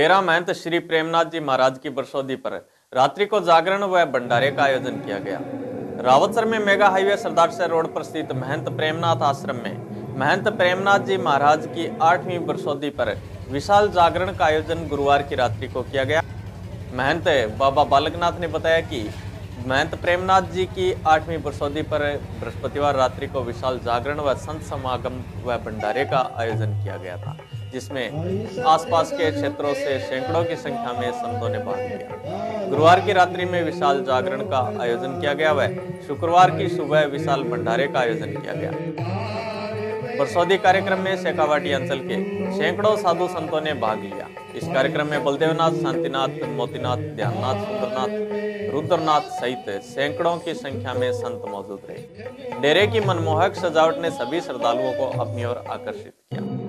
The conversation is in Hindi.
डेरा महंत श्री प्रेमनाथ जी महाराज की बरसोदी पर रात्रि को जागरण व भंडारे का आयोजन किया गया। रावतसर में मेगा हाईवे सरदार से रोड पर स्थित महंत प्रेमनाथ आश्रम में महंत प्रेमनाथ जी महाराज की आठवीं बरसोदी पर विशाल जागरण का आयोजन गुरुवार की रात्रि को किया गया। महंत बाबा बालकनाथ ने बताया कि महंत प्रेमनाथ जी की आठवीं बरसोदी पर बृहस्पतिवार रात्रि को विशाल जागरण व संत समागम व भंडारे का आयोजन किया गया था। जिसमें आसपास के क्षेत्रों से सैकड़ों की संख्या में संतों ने भाग लिया। गुरुवार की रात्रि में विशाल जागरण का आयोजन किया गया व शुक्रवार की सुबह विशाल भंडारे का आयोजन किया गया। बरसौदी कार्यक्रम में शेखावाटी अंचल के सैकड़ों साधु संतों ने भाग लिया। इस कार्यक्रम में बलदेवनाथ, शांतिनाथ, मोतीनाथ, ध्याननाथ, सुंदरनाथ, रुद्रनाथ सहित सैकड़ों की संख्या में संत मौजूद रहे। डेरे की मनमोहक सजावट ने सभी श्रद्धालुओं को अपनी ओर आकर्षित किया।